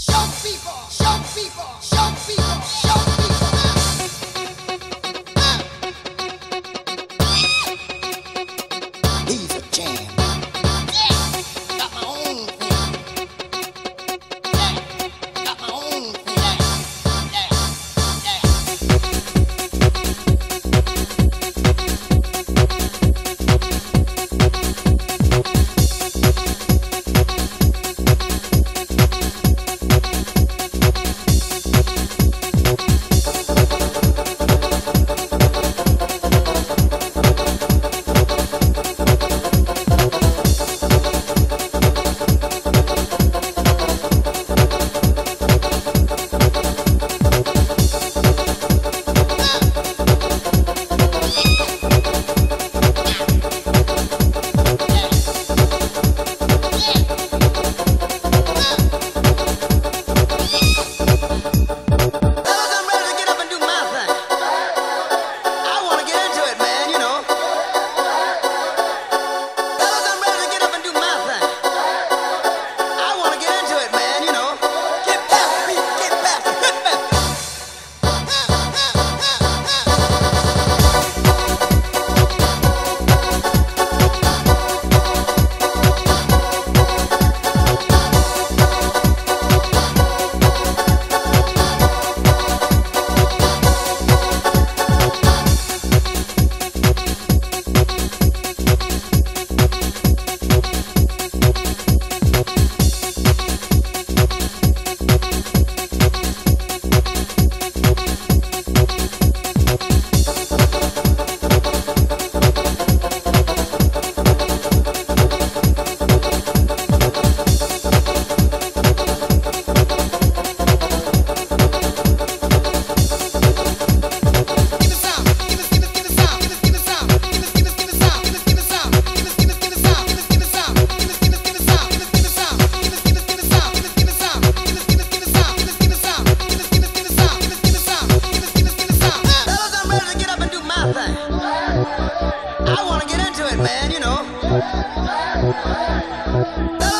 Show people, show people, show people, show.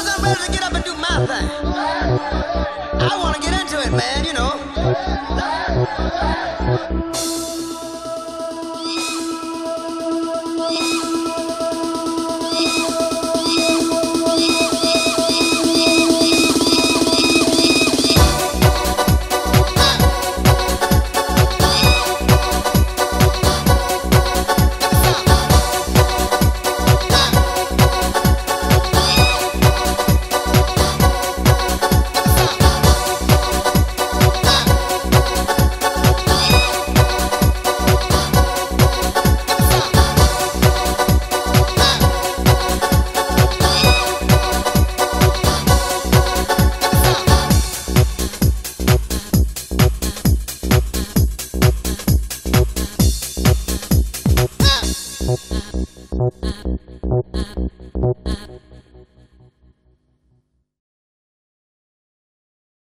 I'm ready to get up and do my thing. I want to get into it, man, you know.